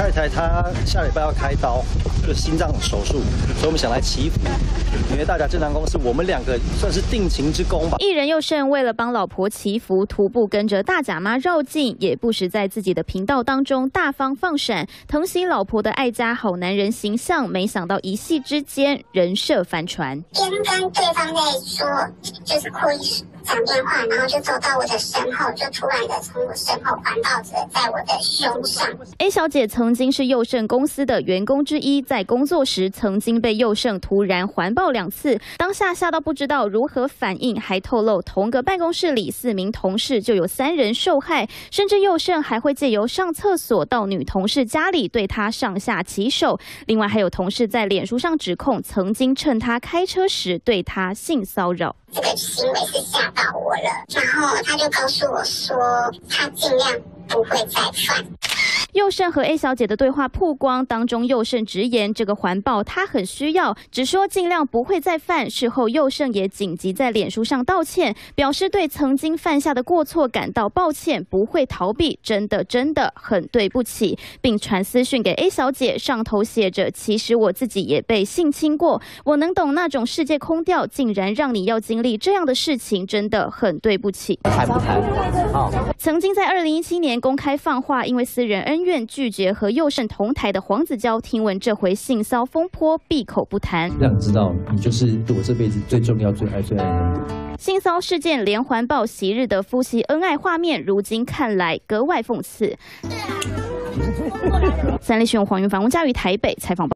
太太她下礼拜要开刀，就心脏手术，所以我们想来祈福。因为大甲正南宫是我们两个算是定情之功吧。艺人佑胜为了帮老婆祈福，徒步跟着大甲妈绕境，也不时在自己的频道当中大方放闪，疼惜老婆的爱家好男人形象。没想到一夕之间人设翻船，边跟对方在说，就是故意。讲电话，然后就走到我的身后，就突然的从我身后环抱着，在我的胸上。A 小姐曾经是佑盛公司的员工之一，在工作时曾经被佑盛突然环抱两次，当下吓到不知道如何反应，还透露同个办公室里四名同事就有三人受害，甚至佑盛还会借由上厕所到女同事家里对她上下其手。另外还有同事在脸书上指控，曾经趁她开车时对她性骚扰。这个行为是吓到我了，然后他就告诉我说，他尽量不会再犯。佑胜和 A 小姐的对话曝光当中，佑胜直言这个环抱他很需要，只说尽量不会再犯。事后佑胜也紧急在脸书上道歉，表示对曾经犯下的过错感到抱歉，不会逃避，真的真的很对不起，并传私讯给 A 小姐，上头写着：其实我自己也被性侵过，我能懂那种世界空掉竟然让你要经历这样的事情，真的很对不起。谈不谈？好，曾经在二零一七年公开放话，因为私人恩。愿拒绝和佑胜同台的黄子佼，听闻这回性骚风波，闭口不谈。让你知道，你就是我这辈子最重要、最爱、最爱的人。性骚事件连环爆，昔日的夫妻恩爱画面，如今看来格外讽刺。三立新闻黄云凡、翁佳瑜台北采访。